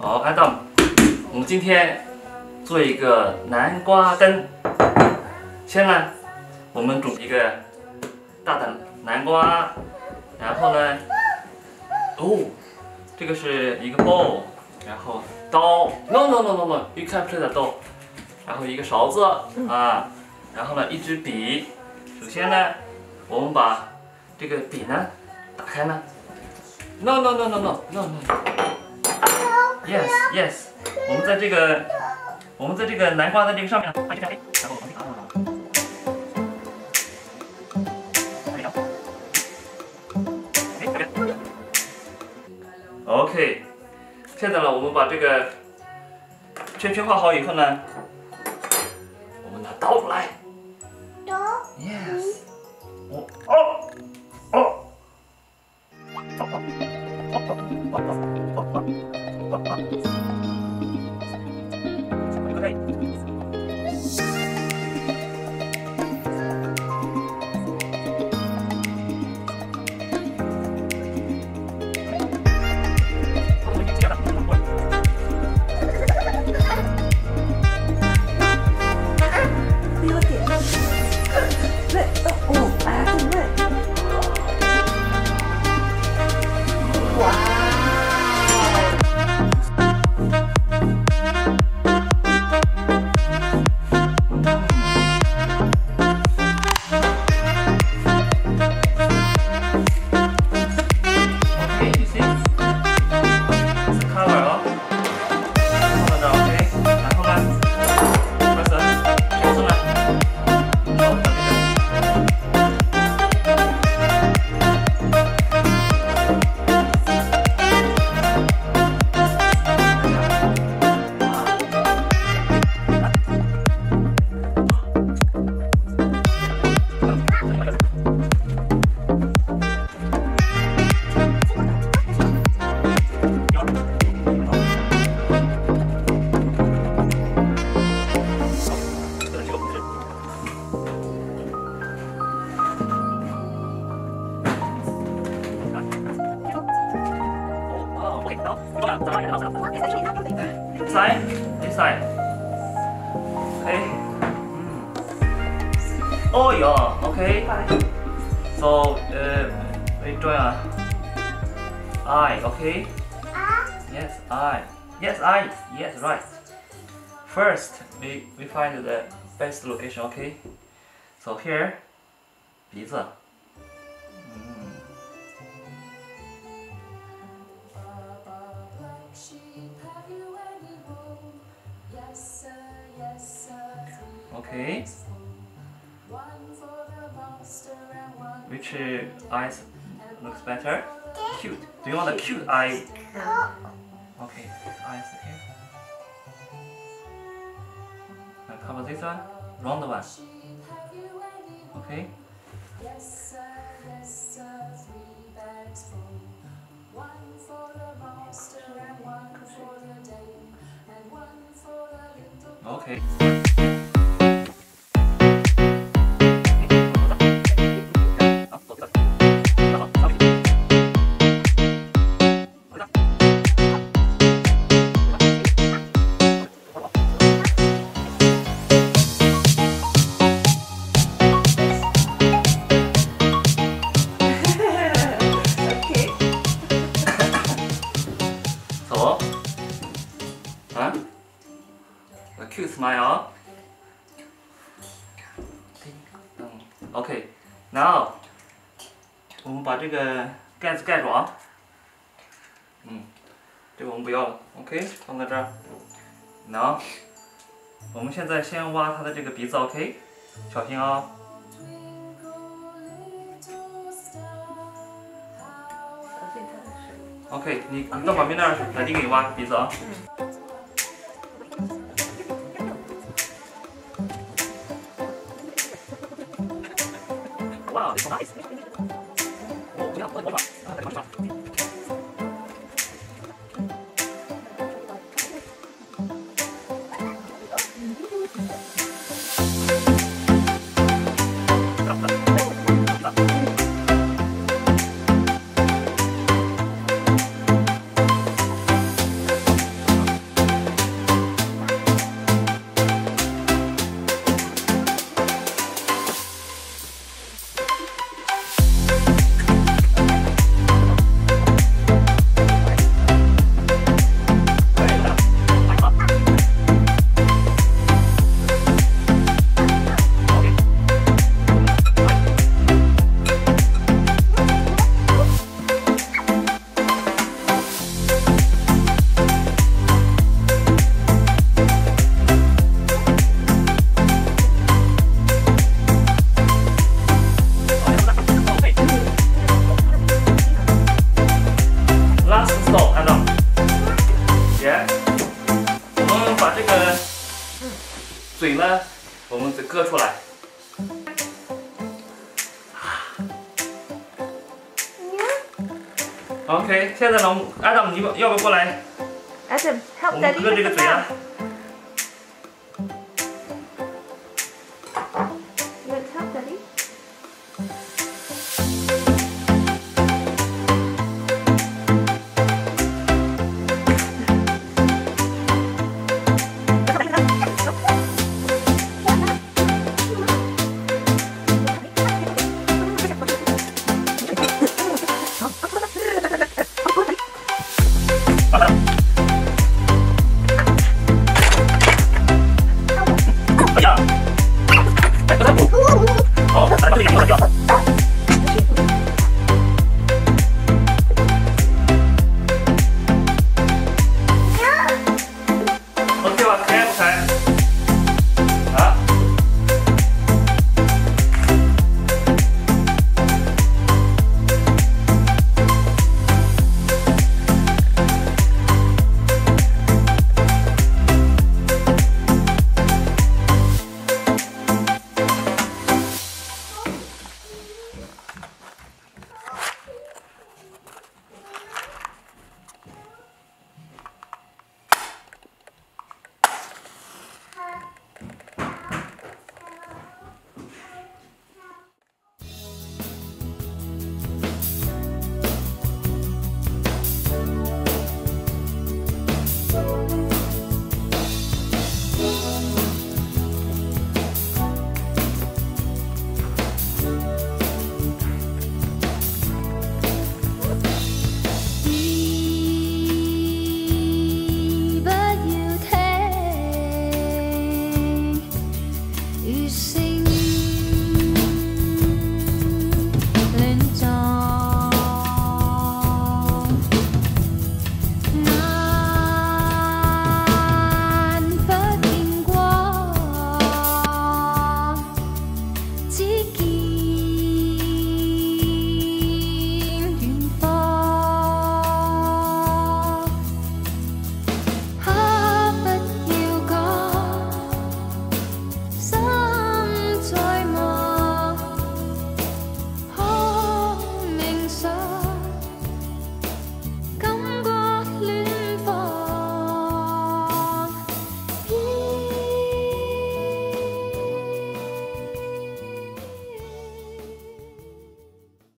好，Adam，我们今天做一个南瓜灯。先呢，我们煮一个大的南瓜，然后呢，哦，这个是一个 bowl，然后刀，no no no no no，you can play the 刀，然后一个勺子啊，然后呢一支笔。首先呢，我们把这个笔呢打开呢，no no no no no no no，yes yes，我们在这个我们在这个南瓜的这个上面画一个然后往里打。OK，现在呢，我们把这个圈圈画好以后呢，我们拿刀出来。刀？Yes。哦哦哦。Side, this side. Okay. Mm. Oh yeah. Okay. So, uh, wait, Joya. I. Okay. Yes, I. Yes, I. Yes, right. First, we we find the best location. Okay. So here, 鼻子。Okay. Which uh, eyes looks better? Cute. Do you want a cute eye? Okay, eyes here. And cover this one, round one. Okay. Okay. 嗯，OK。Now，我们把这个盖子盖住啊。嗯，这个我们不要了。OK，放在这儿。Now，我们现在先挖它的这个鼻子，OK？小心啊。OK，你你到旁边那儿，来弟给你挖鼻子啊。バーでしな。もう、こ、当たりました。嘴呢，我们得割出来。OK，现在呢，Adam，你要不要过来？Adam，help 我们割这个嘴啊。